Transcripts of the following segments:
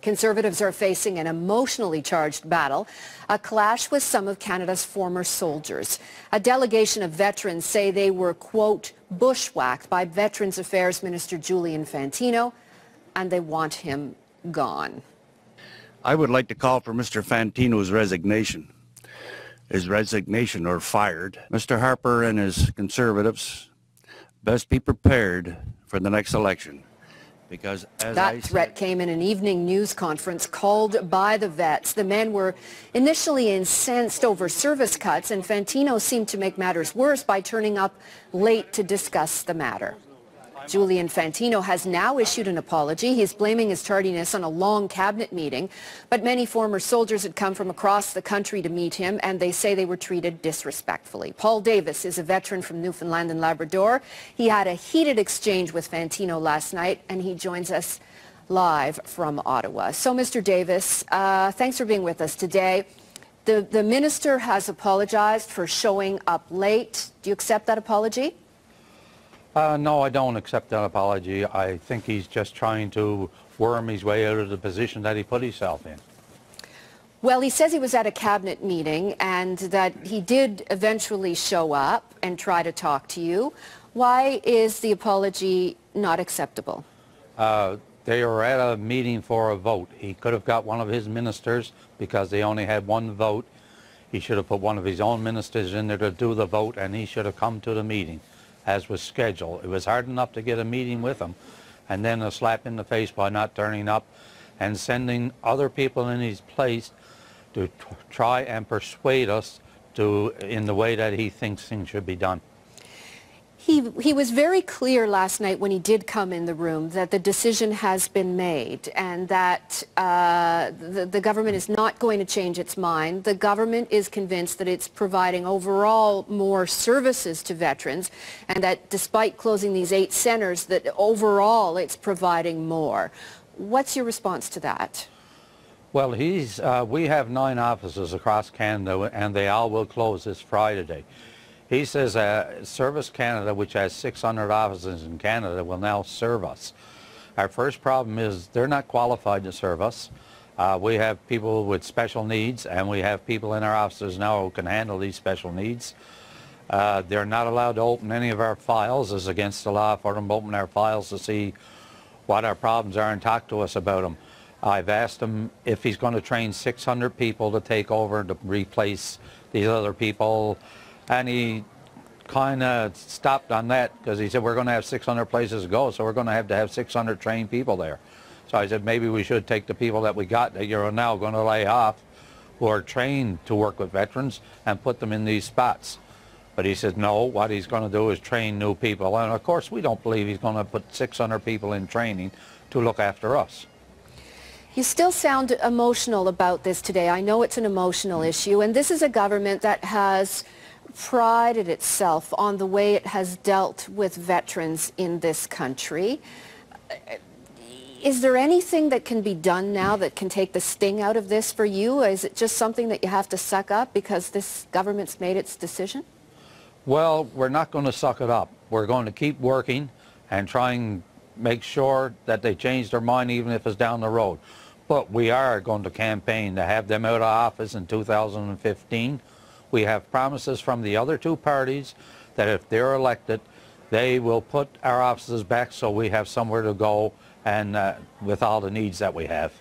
Conservatives are facing an emotionally charged battle, a clash with some of Canada's former soldiers. A delegation of veterans say they were, quote, bushwhacked by Veterans Affairs Minister Julian Fantino, and they want him gone. I would like to call for Mr. Fantino's resignation. His resignation or fired. Mr. Harper and his Conservatives best be prepared for the next election because as that threat came in an evening news conference called by the vets. The men were initially incensed over service cuts, and Fantino seemed to make matters worse by turning up late to discuss the matter. Julian Fantino has now issued an apology. He's blaming his tardiness on a long cabinet meeting. But many former soldiers had come from across the country to meet him, and they say they were treated disrespectfully. Paul Davis is a veteran from Newfoundland and Labrador. He had a heated exchange with Fantino last night, and he joins us live from Ottawa. So, Mr. Davis, uh, thanks for being with us today. The, the minister has apologized for showing up late. Do you accept that apology? Uh, no, I don't accept that apology. I think he's just trying to worm his way out of the position that he put himself in. Well, he says he was at a cabinet meeting and that he did eventually show up and try to talk to you. Why is the apology not acceptable? Uh, they were at a meeting for a vote. He could have got one of his ministers because they only had one vote. He should have put one of his own ministers in there to do the vote and he should have come to the meeting as was scheduled. It was hard enough to get a meeting with him and then a slap in the face by not turning up and sending other people in his place to try and persuade us to in the way that he thinks things should be done. He, he was very clear last night when he did come in the room that the decision has been made and that uh, the, the government is not going to change its mind. The government is convinced that it's providing overall more services to veterans and that despite closing these eight centers, that overall it's providing more. What's your response to that? Well, he's, uh, we have nine offices across Canada and they all will close this Friday. He says uh, Service Canada, which has 600 offices in Canada, will now serve us. Our first problem is they're not qualified to serve us. Uh, we have people with special needs, and we have people in our offices now who can handle these special needs. Uh, they're not allowed to open any of our files. It's against the law for them to open our files to see what our problems are and talk to us about them. I've asked him if he's going to train 600 people to take over to replace these other people and he kind of stopped on that because he said we're going to have 600 places to go, so we're going to have to have 600 trained people there. So I said maybe we should take the people that we got that you're now going to lay off who are trained to work with veterans and put them in these spots. But he said no, what he's going to do is train new people. And of course we don't believe he's going to put 600 people in training to look after us. You still sound emotional about this today. I know it's an emotional issue, and this is a government that has prided itself on the way it has dealt with veterans in this country. Is there anything that can be done now that can take the sting out of this for you? Is it just something that you have to suck up because this government's made its decision? Well, we're not going to suck it up. We're going to keep working and try and make sure that they change their mind even if it's down the road. But we are going to campaign to have them out of office in 2015 we have promises from the other two parties that if they're elected, they will put our offices back so we have somewhere to go and uh, with all the needs that we have.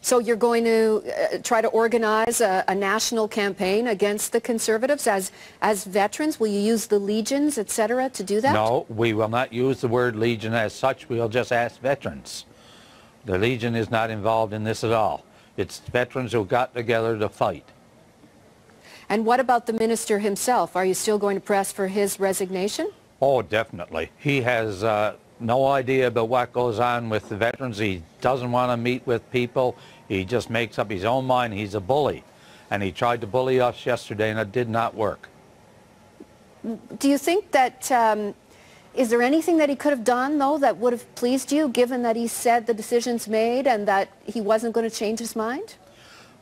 So you're going to uh, try to organize a, a, national campaign against the Conservatives as, as veterans? Will you use the legions, et cetera, to do that? No, we will not use the word legion as such. We'll just ask veterans. The legion is not involved in this at all. It's veterans who got together to fight. And what about the minister himself? Are you still going to press for his resignation? Oh, definitely. He has uh, no idea about what goes on with the veterans. He doesn't want to meet with people. He just makes up his own mind. He's a bully. And he tried to bully us yesterday, and it did not work. Do you think that, um, is there anything that he could have done, though, that would have pleased you, given that he said the decision's made and that he wasn't going to change his mind?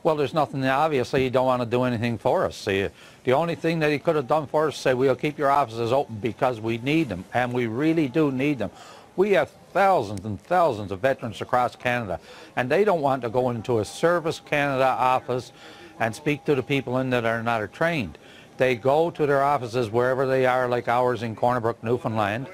Well, there's nothing, obviously, he don't want to do anything for us. See, the only thing that he could have done for us, say, we'll keep your offices open because we need them, and we really do need them. We have thousands and thousands of veterans across Canada, and they don't want to go into a Service Canada office and speak to the people in there that are not trained. They go to their offices wherever they are, like ours in Corner Brook, Newfoundland,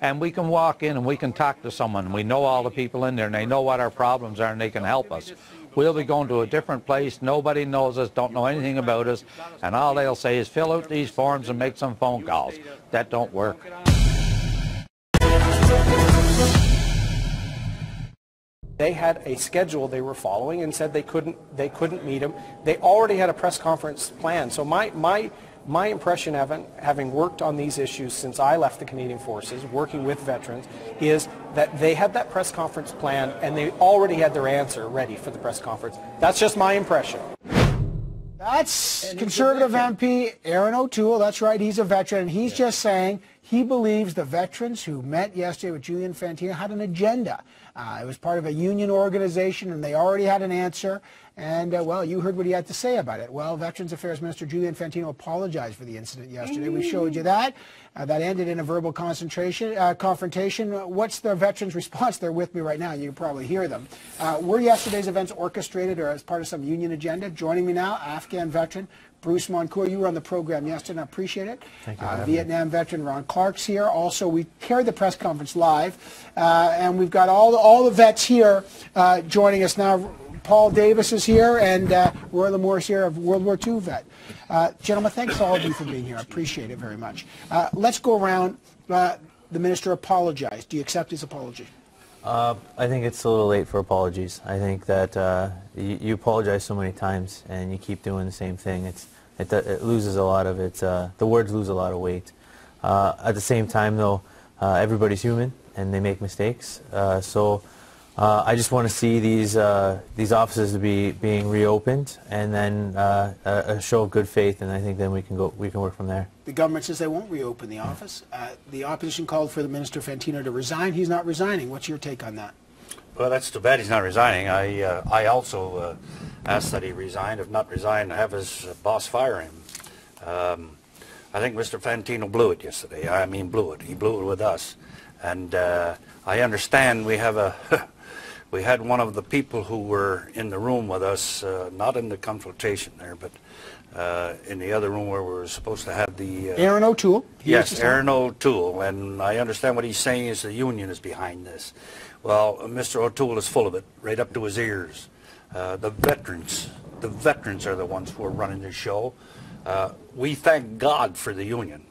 and we can walk in and we can talk to someone. We know all the people in there, and they know what our problems are, and they can help us. We'll be going to a different place. Nobody knows us, don't know anything about us, and all they'll say is fill out these forms and make some phone calls. That don't work. They had a schedule they were following and said they couldn't they couldn't meet them. They already had a press conference planned. So my my my impression, Evan, having worked on these issues since I left the Canadian Forces, working with veterans, is that they had that press conference planned and they already had their answer ready for the press conference. That's just my impression. That's Conservative MP Erin O'Toole. That's right. He's a veteran. And he's just saying he believes the veterans who met yesterday with Julian Fantino had an agenda. Uh, it was part of a union organization, and they already had an answer. And, uh, well, you heard what he had to say about it. Well, Veterans Affairs Minister Julian Fantino apologized for the incident yesterday. We showed you that. Uh, that ended in a verbal concentration, uh, confrontation. What's the veterans' response? They're with me right now. You can probably hear them. Uh, were yesterday's events orchestrated or as part of some union agenda? Joining me now, Afghan veteran Bruce Moncur, you were on the program yesterday, I appreciate it. Thank you. Uh, Vietnam veteran Ron Clark's here. Also, we carried the press conference live, uh, and we've got all the, all the vets here uh, joining us now. Paul Davis is here, and uh, Roy Lamore is here, of World War II vet. Uh, gentlemen, thanks all of you for being here. I appreciate it very much. Uh, let's go around. Uh, the minister apologized. Do you accept his apology? Uh, I think it's a little late for apologies. I think that uh, you, you, apologize so many times and you keep doing the same thing. It's, it, it loses a lot of its, uh, the words lose a lot of weight. Uh, at the same time though, uh, everybody's human and they make mistakes. Uh, so uh, I just want to see these uh, these offices to be being reopened, and then uh, a, a, show of good faith, and I think then we can go we can work from there. The government says they won't reopen the office. Uh, the opposition called for the minister Fantino to resign. He's not resigning. What's your take on that? Well, that's too bad he's not resigning. I uh, I also uh, asked that he resign. If not resign, have his boss fire him. Um, I think Mr. Fantino blew it yesterday. I mean, blew it. He blew it with us, and I understand we have a we had one of the people who were in the room with us, uh, not in the confrontation there, but uh, in the other room where we were supposed to have the... Uh, Erin O'Toole. yes, Erin O'Toole, and I understand what he's saying is the union is behind this. Well, Mr. O'Toole is full of it, right up to his ears. Uh, the veterans, the veterans are the ones who are running this show. Uh, we thank God for the union.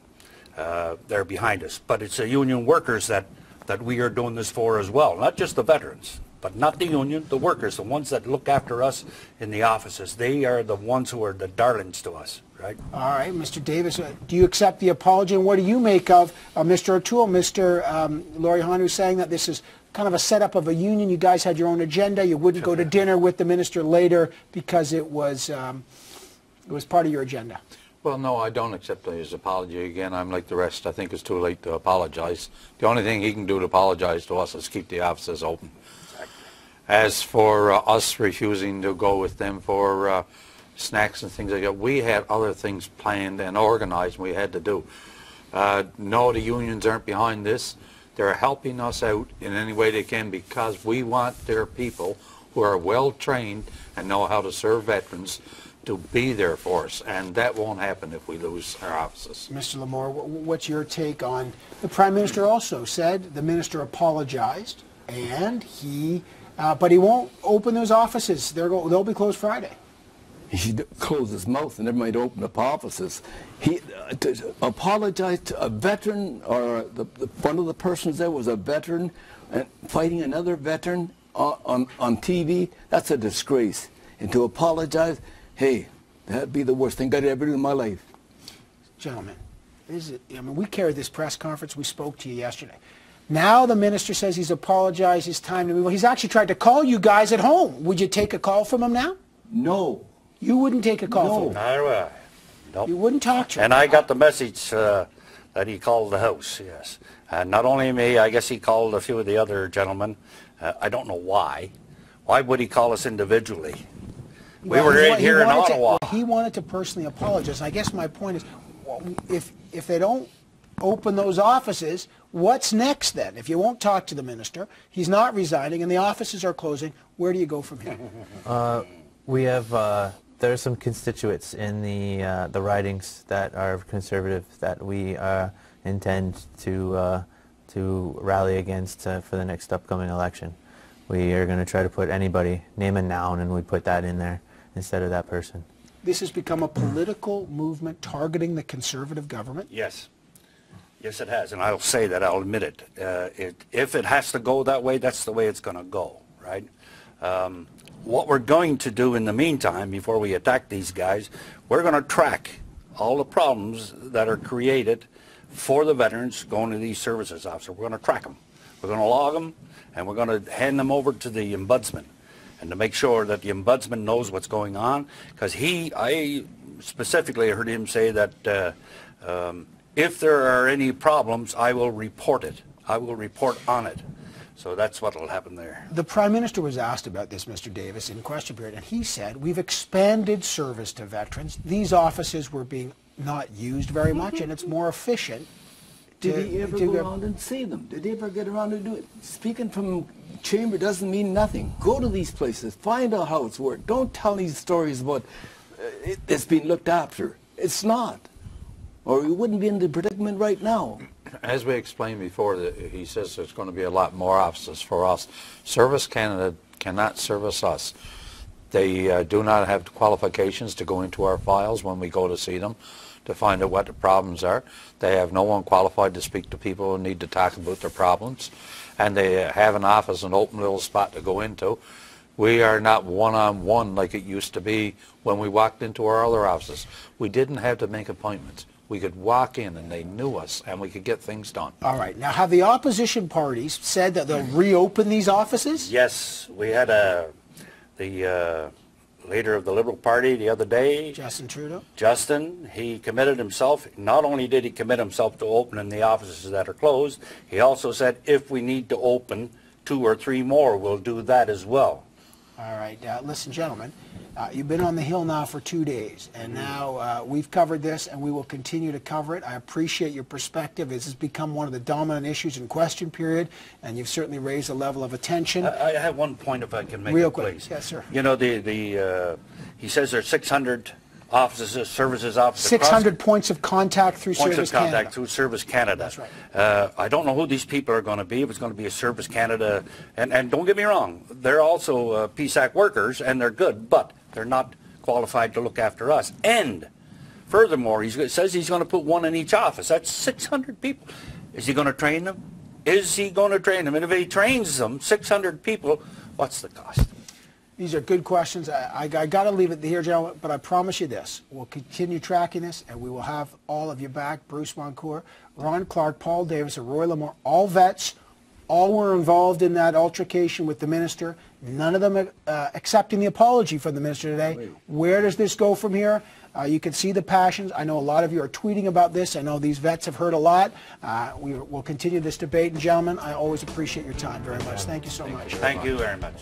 Uh, they're behind us, but it's the union workers that, that we are doing this for as well, not just the veterans but not the union, the workers, the ones that look after us in the offices. They are the ones who are the darlings to us, right? All right, Mr. Davis, uh, do you accept the apology, and what do you make of uh, Mr. O'Toole, Mr. Um, Laurie Hawn saying that this is kind of a setup of a union, you guys had your own agenda, you wouldn't go to dinner with the minister later because it was, um, it was part of your agenda? Well, no, I don't accept his apology again. I'm like the rest. I think it's too late to apologize. The only thing he can do to apologize to us is keep the offices open. As for uh, us refusing to go with them for uh, snacks and things like that, we had other things planned and organized we had to do. Uh, no, the unions aren't behind this. They're helping us out in any way they can because we want their people who are well trained and know how to serve veterans to be there for us, and that won't happen if we lose our offices. Mr. Lamore, what's your take on the Prime Minister also said the minister apologized and he uh, but he won't open those offices. They're go, they'll be closed Friday. He closed his mouth and never mind open up offices. He uh, to apologize to a veteran or the, the, one of the persons there was a veteran and fighting another veteran on, on, on TV. That's a disgrace. And to apologize, hey, that'd be the worst thing I'd ever do in my life. Gentlemen, is, I mean, we carried this press conference. We spoke to you yesterday. Now the minister says he's apologized, his time to move on. He's actually tried to call you guys at home. Would you take a call from him now? No. You wouldn't take a call no. from him? Neither I. Nope. You wouldn't talk to him? And I got the message uh, that he called the house, yes. And not only me, I guess he called a few of the other gentlemen. Uh, I don't know why. Why would he call us individually? We well, were right here in Ottawa. To, he wanted to personally apologize. I guess my point is, if if they don't open those offices, What's next then? If you won't talk to the minister, he's not resigning, and the offices are closing, where do you go from here? We have, uh, there are some constituents in the, uh, the ridings that are conservative that we uh, intend to, uh, to rally against uh, for the next upcoming election. We are going to try to put anybody, name a noun, and we put that in there instead of that person. This has become a political movement targeting the conservative government. Yes. Yes, it has, and I'll say that, I'll admit it. Uh, it. If it has to go that way, that's the way it's going to go, right? Um, what we're going to do in the meantime, before we attack these guys, we're going to track all the problems that are created for the veterans going to these services officers. We're going to track them. We're going to log them, and we're going to hand them over to the ombudsman, and to make sure that the ombudsman knows what's going on, because he, I specifically heard him say that uh, um, if there are any problems, I will report it. I will report on it. So that's what will happen there. The Prime Minister was asked about this, Mr. Davis, in question period, and he said, we've expanded service to veterans. These offices were being not used very much, and it's more efficient. Did to- he ever to go go- around and see them? Did he ever get around to do it? Speaking from chamber doesn't mean nothing. Go to these places. Find out how it's worked. Don't tell these stories about uh, it, it's being looked after. It's not. Or we wouldn't be in the predicament right now. As we explained before, he says there's going to be a lot more offices for us. Service Canada cannot service us. They uh, do not have qualifications to go into our files when we go to see them to find out what the problems are. They have no one qualified to speak to people who need to talk about their problems. And they have an office, an open little spot to go into. We are not one-on-one like it used to be when we walked into our other offices. We didn't have to make appointments. We could walk in and they knew us and we could get things done. All right. Now, have the opposition parties said that they'll reopen these offices? Yes, we had a, the uh, leader of the Liberal Party the other day, Justin Trudeau? Justin, he committed himself, not only did he commit himself to opening the offices that are closed, he also said if we need to open two or three more, we'll do that as well. All right. Uh, listen, gentlemen, uh, you've been on the Hill now for two days, and now uh, we've covered this, and we will continue to cover it. I appreciate your perspective. This has become one of the dominant issues in question period, and you've certainly raised a level of attention. I I have one point if I can make Real it, quick. please. Yes, sir. You know, the, the, uh, he says there's 600 offices, services offices. 600 points of contact through Points Service of contact Canada. through Service Canada. That's right. Uh, I don't know who these people are going to be, if it's going to be a Service Canada, and, and don't get me wrong, they're also uh, PSAC workers, and they're good, but they're not qualified to look after us. And furthermore, he says he's going to put one in each office. That's 600 people. Is he going to train them? Is he going to train them? And if he trains them, 600 people, what's the cost? These are good questions. I, I, I got to leave it here, gentlemen, but I promise you this. We'll continue tracking this, and we will have all of you back. Bruce Moncur, Ron Clark, Paul Davis, and Roy Lamore, all vets, all were involved in that altercation with the minister. None of them uh, accepting the apology from the minister today. Where does this go from here? Uh, you can see the passions. I know a lot of you are tweeting about this. I know these vets have heard a lot. Uh, we will continue this debate. And gentlemen, I always appreciate your time very much. Thank you so much. Thank you very much.